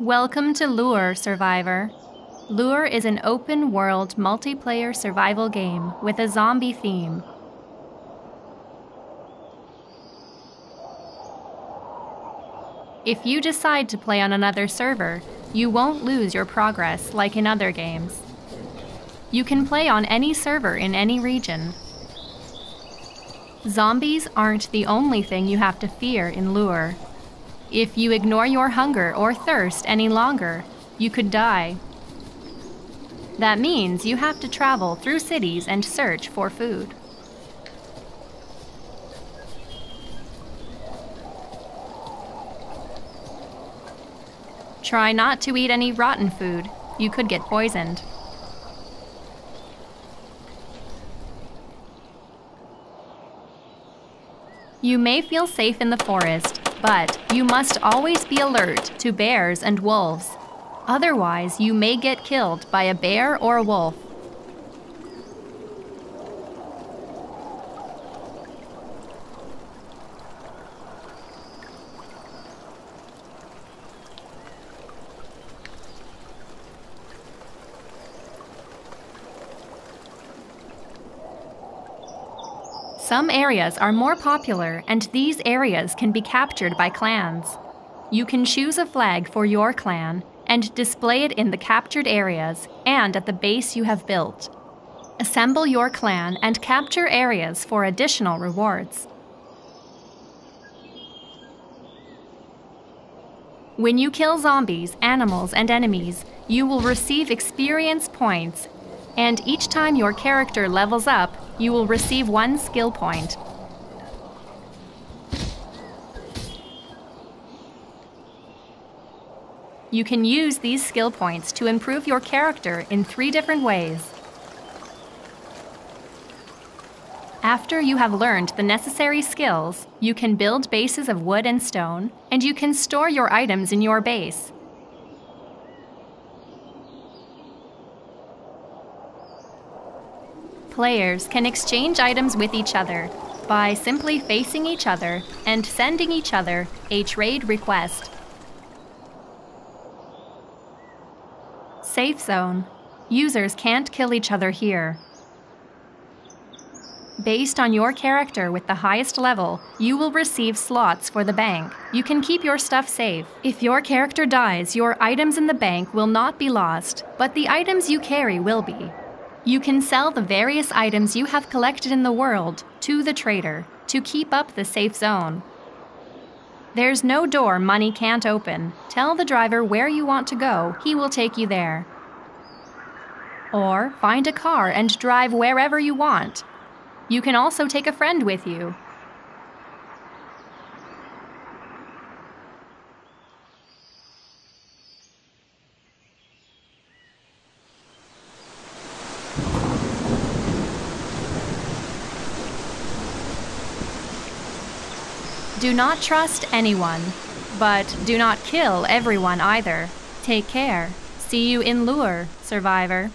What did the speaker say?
Welcome to Lure, Survivor. Lure is an open world multiplayer survival game with a zombie theme. If you decide to play on another server, you won't lose your progress like in other games. You can play on any server in any region. Zombies aren't the only thing you have to fear in Lure. If you ignore your hunger or thirst any longer, you could die. That means you have to travel through cities and search for food. Try not to eat any rotten food. You could get poisoned. You may feel safe in the forest, but you must always be alert to bears and wolves. Otherwise, you may get killed by a bear or a wolf. Some areas are more popular, and these areas can be captured by clans. You can choose a flag for your clan and display it in the captured areas and at the base you have built. Assemble your clan and capture areas for additional rewards. When you kill zombies, animals, and enemies, you will receive experience points and each time your character levels up, you will receive one skill point. You can use these skill points to improve your character in three different ways. After you have learned the necessary skills, you can build bases of wood and stone, and you can store your items in your base. Players can exchange items with each other by simply facing each other and sending each other a trade request. Safe Zone. Users can't kill each other here. Based on your character with the highest level, you will receive slots for the bank. You can keep your stuff safe. If your character dies, your items in the bank will not be lost, but the items you carry will be. You can sell the various items you have collected in the world to the trader to keep up the safe zone. There's no door money can't open. Tell the driver where you want to go, he will take you there. Or find a car and drive wherever you want. You can also take a friend with you. Do not trust anyone, but do not kill everyone either. Take care. See you in Lure, survivor.